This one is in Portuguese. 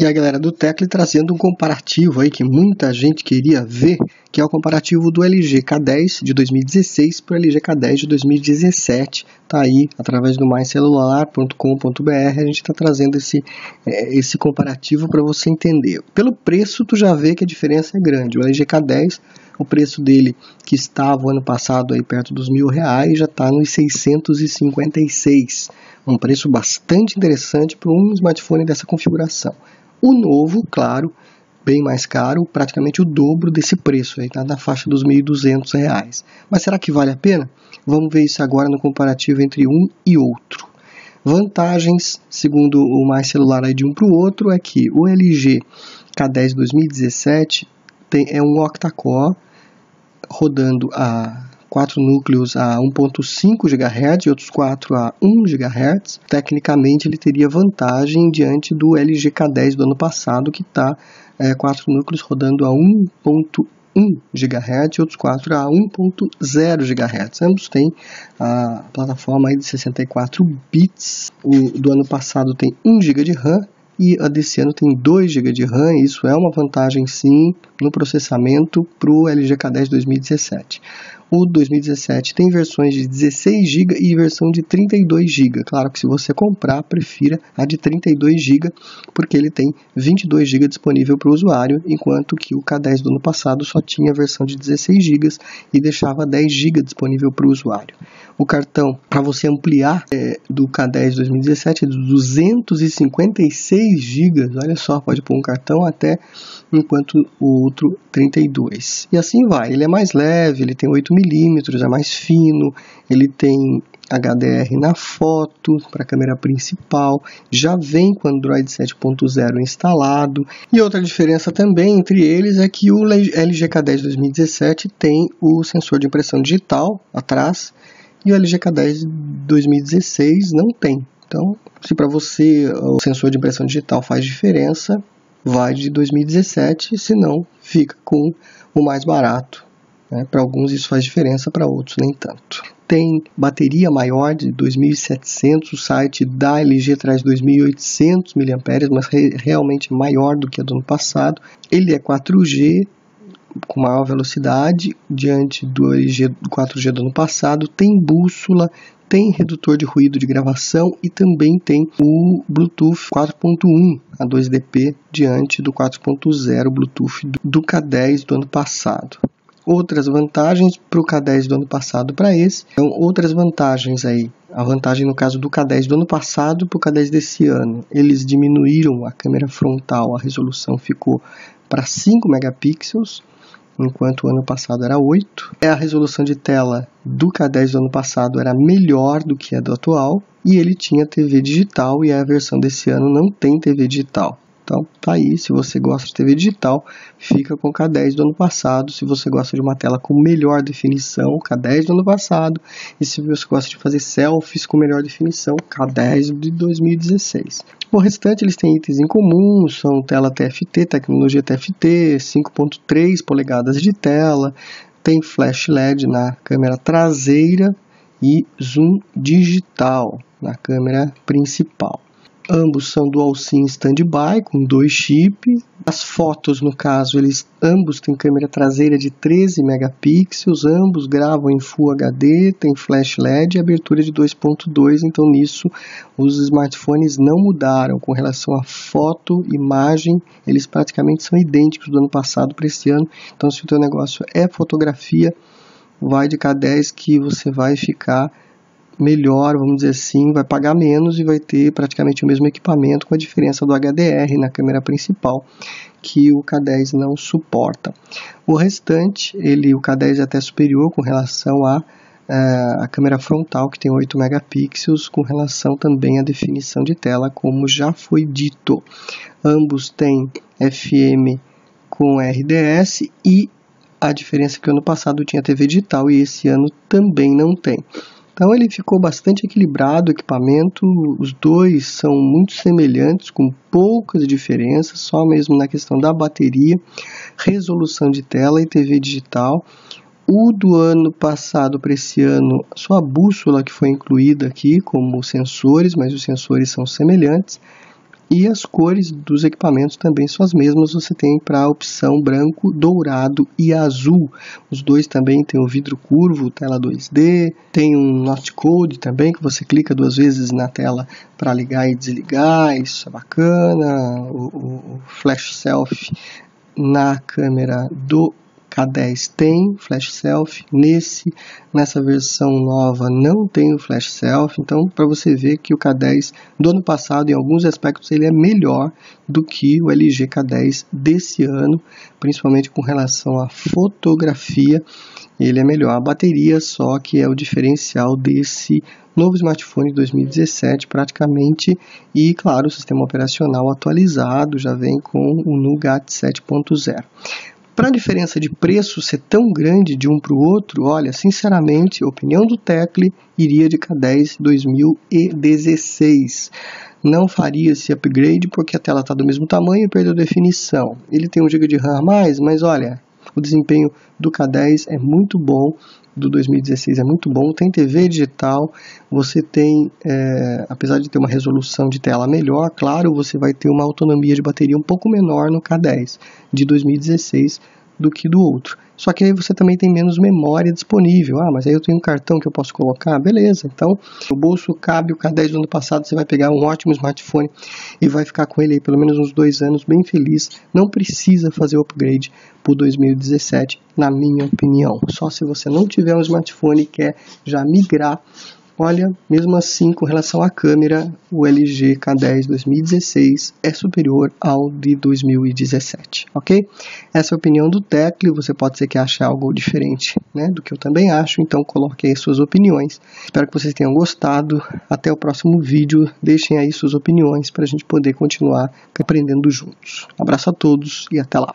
E a galera do Tecle trazendo um comparativo aí que muita gente queria ver, que é o comparativo do LG K10 de 2016 para o LG K10 de 2017. Tá aí através do mycelular.com.br a gente está trazendo esse, é, esse comparativo para você entender. Pelo preço tu já vê que a diferença é grande. O LG K10 o preço dele que estava ano passado aí perto dos mil reais já está nos 656, um preço bastante interessante para um smartphone dessa configuração. O novo, claro, bem mais caro, praticamente o dobro desse preço, está na faixa dos R$ 1.200. Mas será que vale a pena? Vamos ver isso agora no comparativo entre um e outro. Vantagens, segundo o mais celular aí de um para o outro, é que o LG K10 2017 tem, é um octa-core rodando a 4 núcleos a 1.5 GHz e outros 4 a 1 GHz, tecnicamente ele teria vantagem diante do LG K10 do ano passado, que está é, 4 núcleos rodando a 1.1 GHz e outros 4 a 1.0 GHz. Ambos têm a plataforma de 64 bits. O do ano passado tem 1 GB de RAM e a desse ano tem 2 GB de RAM, isso é uma vantagem sim no processamento para o LG K10 2017. O 2017 tem versões de 16 GB e versão de 32 GB. Claro que se você comprar, prefira a de 32 GB, porque ele tem 22 GB disponível para o usuário, enquanto que o K10 do ano passado só tinha a versão de 16 GB e deixava 10 GB disponível para o usuário. O cartão, para você ampliar é, do K10 2017, é de 256 GB. Olha só, pode pôr um cartão até enquanto o outro 32. E assim vai. Ele é mais leve, ele tem 8 milímetros, é mais fino, ele tem HDR na foto para a câmera principal, já vem com Android 7.0 instalado. E outra diferença também entre eles é que o LG K10 2017 tem o sensor de impressão digital atrás e o LG K10 2016 não tem. Então, se para você o sensor de impressão digital faz diferença, vai de 2017, se não, fica com o mais barato. Né? Para alguns isso faz diferença, para outros nem tanto. Tem bateria maior de 2.700, o site da LG traz 2.800 mAh, mas re realmente maior do que a do ano passado. Ele é 4G, com maior velocidade diante do LG 4G do ano passado, tem bússola, tem redutor de ruído de gravação e também tem o Bluetooth 4.1 a 2DP diante do 4.0 Bluetooth do K10 do ano passado. Outras vantagens para o K10 do ano passado para esse. Então, outras vantagens aí. A vantagem no caso do K10 do ano passado para o K10 desse ano. Eles diminuíram a câmera frontal, a resolução ficou para 5 megapixels enquanto o ano passado era 8. É a resolução de tela do K10 do ano passado era melhor do que a do atual e ele tinha TV digital e a versão desse ano não tem TV digital. Então, tá aí. Se você gosta de TV digital, fica com o K10 do ano passado. Se você gosta de uma tela com melhor definição, K10 do ano passado. E se você gosta de fazer selfies com melhor definição, K10 de 2016. O restante eles têm itens em comum, são tela TFT, tecnologia TFT, 5.3 polegadas de tela, tem flash LED na câmera traseira e zoom digital na câmera principal. Ambos são dual SIM standby com dois chips. As fotos, no caso, eles ambos têm câmera traseira de 13 megapixels, ambos gravam em Full HD, tem flash LED e abertura de 2.2, então nisso os smartphones não mudaram com relação a foto, imagem, eles praticamente são idênticos do ano passado para esse ano. Então se o teu negócio é fotografia, vai de K10 que você vai ficar melhor, vamos dizer assim, vai pagar menos e vai ter praticamente o mesmo equipamento com a diferença do HDR na câmera principal que o K10 não suporta. O restante, ele, o K10 é até superior com relação a a câmera frontal que tem 8 megapixels com relação também à definição de tela, como já foi dito. Ambos têm FM com RDS e a diferença é que ano passado tinha TV digital e esse ano também não tem. Então ele ficou bastante equilibrado o equipamento, os dois são muito semelhantes, com poucas diferenças, só mesmo na questão da bateria, resolução de tela e TV digital. O do ano passado para esse ano, só a bússola que foi incluída aqui como sensores, mas os sensores são semelhantes. E as cores dos equipamentos também são as mesmas, você tem para a opção branco, dourado e azul. Os dois também tem o vidro curvo, tela 2D, tem um Not Code também, que você clica duas vezes na tela para ligar e desligar, isso é bacana. O, o, Flash Selfie na câmera do K10 tem flash selfie, nesse nessa versão nova não tem o flash selfie, então para você ver que o K10 do ano passado em alguns aspectos ele é melhor do que o LG K10 desse ano, principalmente com relação à fotografia, ele é melhor. A bateria só que é o diferencial desse novo smartphone de 2017 praticamente e claro, o sistema operacional atualizado já vem com o Nougat 7.0. Para a diferença de preço ser tão grande de um para o outro, olha, sinceramente, a opinião do Tecle iria de K10 2016. Não faria esse upgrade porque a tela está do mesmo tamanho e perdeu definição. Ele tem 1 GB de RAM a mais, mas olha, o desempenho do K10 é muito bom, do 2016 é muito bom. Tem TV digital, você tem, é, apesar de ter uma resolução de tela melhor, claro, você vai ter uma autonomia de bateria um pouco menor no K10 de 2016 do que do outro. Só que aí você também tem menos memória disponível. Ah, mas aí eu tenho um cartão que eu posso colocar. Beleza, então o bolso cabe o K10 do ano passado, você vai pegar um ótimo smartphone e vai ficar com ele aí pelo menos uns dois anos bem feliz. Não precisa fazer o upgrade para 2017, na minha opinião. Só se você não tiver um smartphone e quer já migrar Olha, mesmo assim, com relação à câmera, o LG K10 2016 é superior ao de 2017, ok? Essa é a opinião do Tecle, você pode ser que ache algo diferente né, do que eu também acho, então coloque aí suas opiniões. Espero que vocês tenham gostado. Até o próximo vídeo, deixem aí suas opiniões para a gente poder continuar aprendendo juntos. Abraço a todos e até lá!